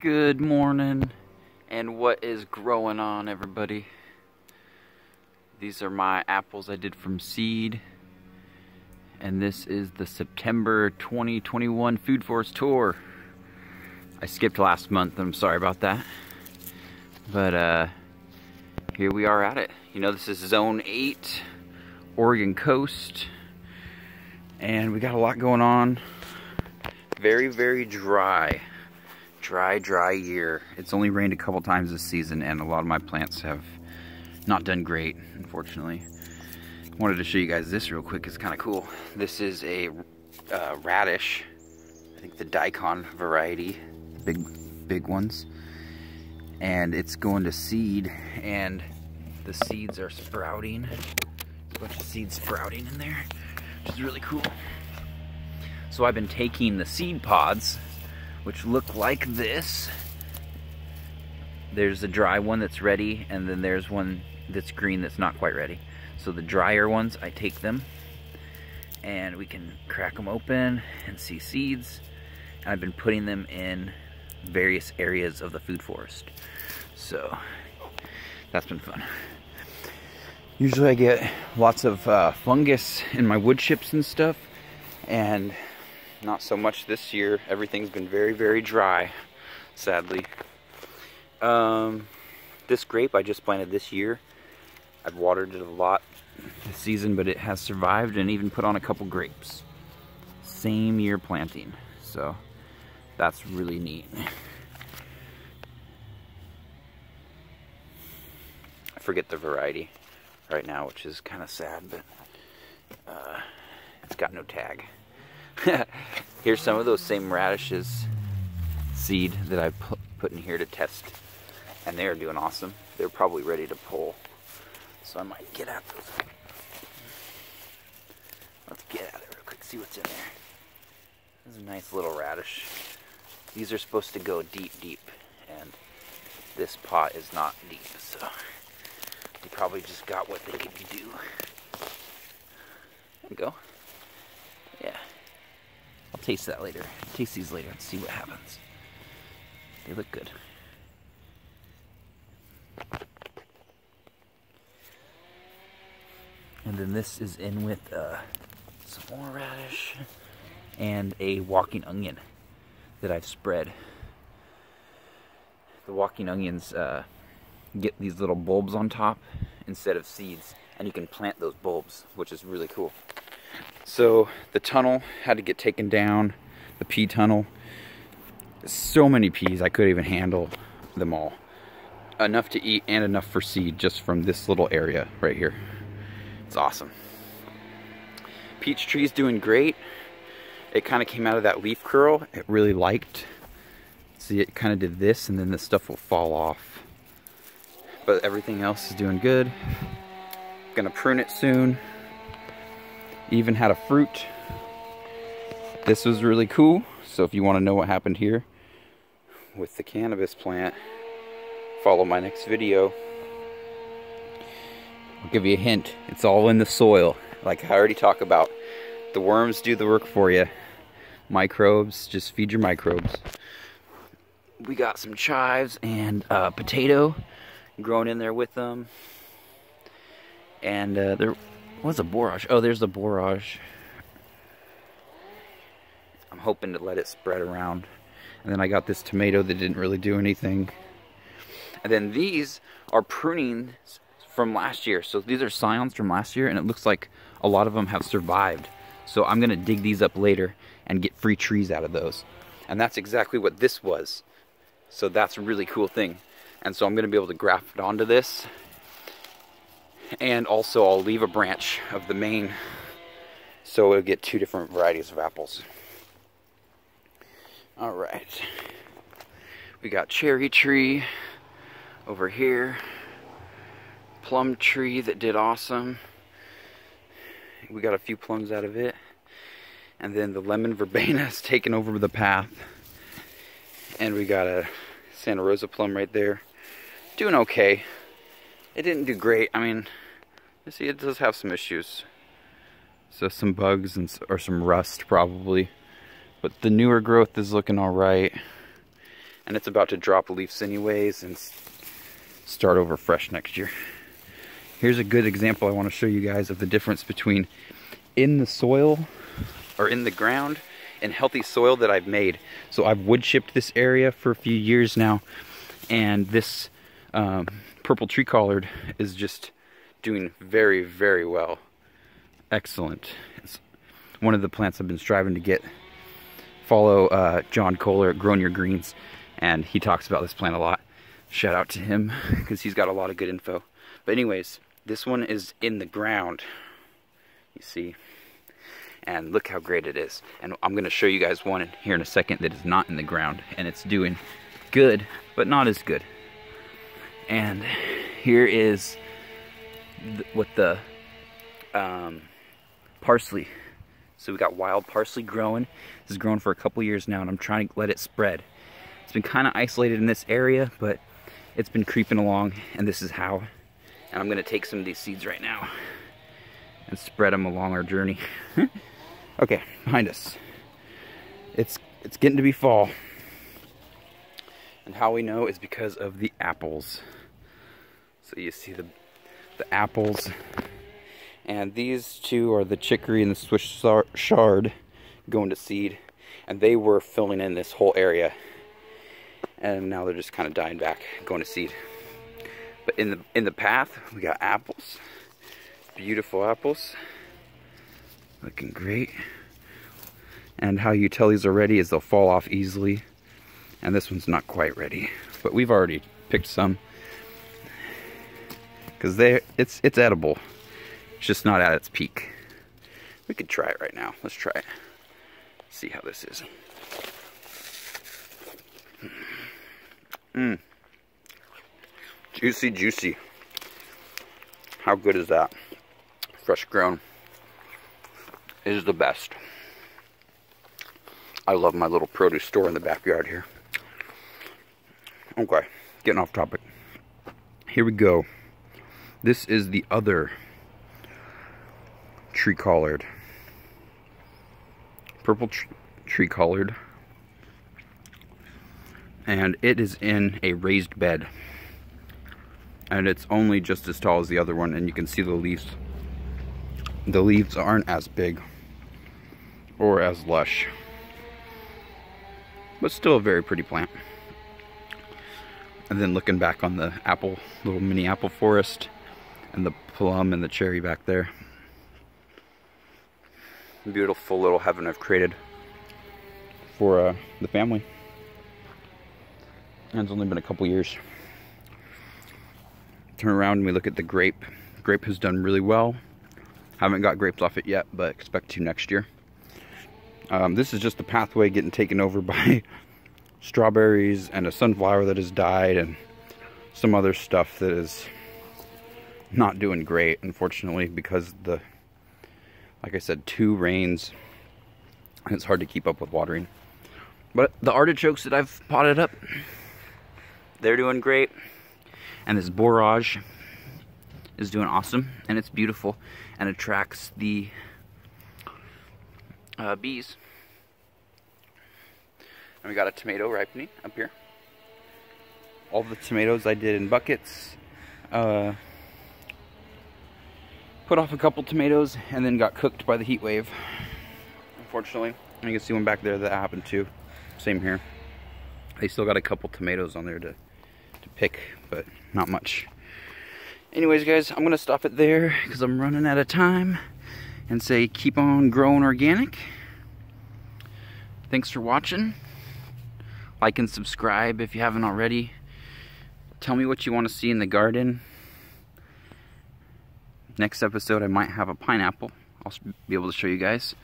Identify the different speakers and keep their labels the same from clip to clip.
Speaker 1: Good morning, and what is growing on, everybody? These are my apples I did from seed, and this is the September 2021 Food Forest Tour. I skipped last month, I'm sorry about that. But uh, here we are at it. You know, this is Zone 8, Oregon Coast, and we got a lot going on. Very, very dry dry, dry year. It's only rained a couple times this season and a lot of my plants have not done great, unfortunately. Wanted to show you guys this real quick, it's kind of cool. This is a uh, radish, I think the daikon variety, big, big ones. And it's going to seed and the seeds are sprouting. There's a bunch of seeds sprouting in there, which is really cool. So I've been taking the seed pods which look like this. There's a dry one that's ready, and then there's one that's green that's not quite ready. So the drier ones, I take them, and we can crack them open and see seeds. And I've been putting them in various areas of the food forest. So that's been fun. Usually I get lots of uh, fungus in my wood chips and stuff, and not so much this year. Everything's been very, very dry, sadly. Um, this grape I just planted this year. I've watered it a lot this season, but it has survived and even put on a couple grapes. Same year planting, so that's really neat. I forget the variety right now, which is kind of sad, but uh, it's got no tag. Here's some of those same radishes seed that I put in here to test. And they're doing awesome. They're probably ready to pull. So I might get at those. Let's get at it real quick, see what's in there. This is a nice little radish. These are supposed to go deep, deep. And this pot is not deep, so they probably just got what they could do. There we go. I'll taste that later. Taste these later and see what happens. They look good. And then this is in with uh, some more radish and a walking onion that I've spread. The walking onions uh, get these little bulbs on top instead of seeds and you can plant those bulbs, which is really cool. So the tunnel had to get taken down, the pea tunnel. So many peas, I couldn't even handle them all. Enough to eat and enough for seed just from this little area right here. It's awesome. Peach tree's doing great. It kind of came out of that leaf curl. It really liked. See, it kind of did this and then the stuff will fall off. But everything else is doing good. Gonna prune it soon even had a fruit. This was really cool. So if you want to know what happened here with the cannabis plant, follow my next video. I'll give you a hint. It's all in the soil. Like I already talked about. The worms do the work for you. Microbes, just feed your microbes. We got some chives and uh, potato grown in there with them. And uh, they're What's a borage? Oh, there's the borage. I'm hoping to let it spread around. And then I got this tomato that didn't really do anything. And then these are pruning from last year. So these are scions from last year, and it looks like a lot of them have survived. So I'm gonna dig these up later and get free trees out of those. And that's exactly what this was. So that's a really cool thing. And so I'm gonna be able to graft onto this and also I'll leave a branch of the main so it'll get two different varieties of apples. All right, we got cherry tree over here, plum tree that did awesome. We got a few plums out of it. And then the lemon verbena is taking over the path. And we got a Santa Rosa plum right there. Doing okay. It didn't do great. I mean, you see it does have some issues. So some bugs and or some rust probably. But the newer growth is looking all right. And it's about to drop leaves anyways and start over fresh next year. Here's a good example I want to show you guys of the difference between in the soil or in the ground and healthy soil that I've made. So I've wood chipped this area for a few years now and this um, purple tree collard is just doing very, very well. Excellent. It's one of the plants I've been striving to get. Follow uh, John Kohler at Growing Your Greens and he talks about this plant a lot. Shout out to him because he's got a lot of good info. But anyways, this one is in the ground. You see? And look how great it is. And I'm going to show you guys one here in a second that is not in the ground. And it's doing good, but not as good. And here is th what the um, parsley. So we got wild parsley growing. This is growing for a couple years now, and I'm trying to let it spread. It's been kind of isolated in this area, but it's been creeping along, and this is how. And I'm gonna take some of these seeds right now and spread them along our journey. okay, behind us. It's, it's getting to be fall. And how we know is because of the apples. So you see the, the apples. And these two are the chicory and the Swiss chard going to seed. And they were filling in this whole area and now they're just kind of dying back, going to seed. But in the in the path, we got apples, beautiful apples, looking great. And how you tell these are ready is they'll fall off easily, and this one's not quite ready, but we've already picked some because they it's it's edible. It's just not at its peak. We could try it right now. Let's try it. See how this is. Mmm. Juicy, juicy. How good is that? Fresh grown is the best. I love my little produce store in the backyard here. Okay, getting off topic. Here we go. This is the other tree collard. Purple tree, tree collard and it is in a raised bed. And it's only just as tall as the other one and you can see the leaves. The leaves aren't as big or as lush but still a very pretty plant. And then looking back on the apple little mini apple forest and the plum and the cherry back there beautiful little heaven I've created for uh, the family and it's only been a couple years. Turn around and we look at the grape. Grape has done really well. Haven't got grapes off it yet, but expect to next year. Um, this is just the pathway getting taken over by strawberries and a sunflower that has died and some other stuff that is not doing great, unfortunately, because the, like I said, two rains. It's hard to keep up with watering. But the artichokes that I've potted up, they're doing great. And this borage is doing awesome. And it's beautiful and attracts the uh, bees. And we got a tomato ripening up here. All the tomatoes I did in buckets. Uh, put off a couple tomatoes and then got cooked by the heat wave. Unfortunately. You can see one back there that happened too. Same here. They still got a couple tomatoes on there to to pick, but not much. Anyways, guys, I'm to stop it there because I'm running out of time and say keep on growing organic. Thanks for watching. Like and subscribe if you haven't already. Tell me what you want to see in the garden. Next episode, I might have a pineapple. I'll be able to show you guys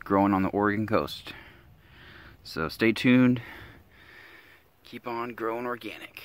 Speaker 1: growing on the Oregon coast. So stay tuned. Keep on growing organic.